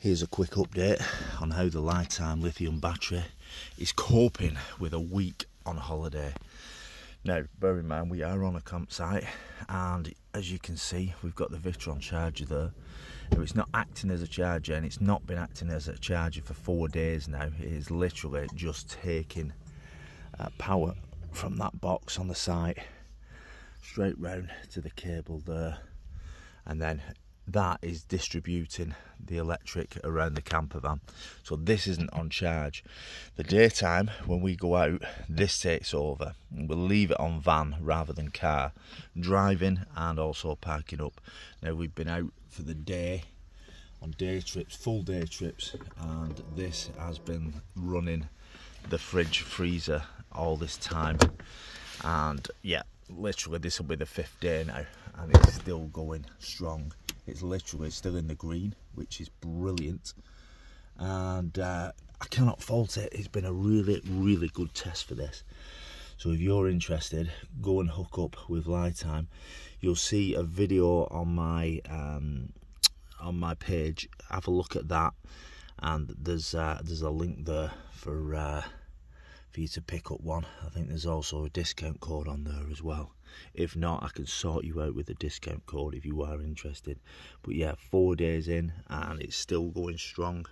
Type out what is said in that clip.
Here's a quick update on how the LiTime lithium battery is coping with a week on holiday. Now, bear in mind, we are on a campsite, and as you can see, we've got the Victron charger there. Now, it's not acting as a charger, and it's not been acting as a charger for four days now. It is literally just taking uh, power from that box on the site straight round to the cable there, and then that is distributing the electric around the camper van. So this isn't on charge. The daytime, when we go out, this takes over. We'll leave it on van rather than car, driving and also parking up. Now we've been out for the day on day trips, full day trips, and this has been running the fridge freezer all this time. And yeah, literally this will be the fifth day now and it's still going strong it's literally still in the green, which is brilliant. And uh, I cannot fault it. It's been a really, really good test for this. So if you're interested, go and hook up with LiTime. You'll see a video on my um, on my page. Have a look at that, and there's uh, there's a link there for uh, for you to pick up one. I think there's also a discount code on there as well. If not, I can sort you out with a discount code if you are interested. But yeah, four days in and it's still going strong.